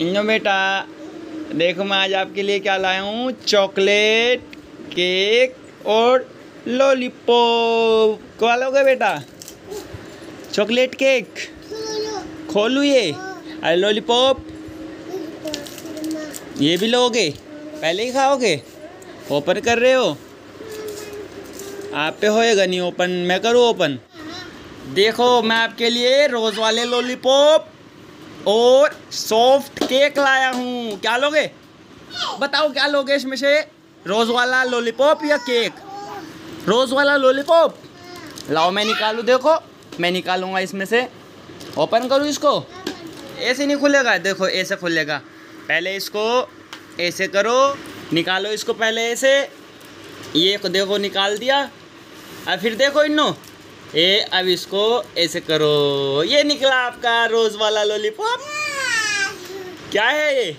इंजो बेटा, देखो मैं आज आपके लिए क्या लाया हूँ? चॉकलेट, केक और लॉलीपॉप। क्या लोगे बेटा? Chocolate cake? खोलू ये? अरे लॉलीपॉप। ये भी लोगे? पहले ही खाओगे? ओपन कर रहे हो? आप पे होएगा नहीं ओपन। मैं करूँ ओपन? देखो, मैं आपके लिए रोज वाले लॉलीपॉप और सॉफ्ट केक लाया हूँ। क्या लोगे? बताओ, क्या लोगे इसमें से? रोज वाला लॉलीपॉप या केक रोज वाला लॉलीपॉप लाओ, मैं निकालू, देखो। मैं निकालूँगा इसमें से। ओपन करूँ इसको? ऐसे नहीं खुलेगा। देखो, ऐसे खुलेगा। पहले इसको ऐसे करो। निकालो इसको पहले ऐसे। ये देखो, निकाल दिया। अब फिर देखो इन्नो। ये अब इसको ऐसे करो। ये निकला आपका रोज वाला लॉलीपॉप क्या है ये?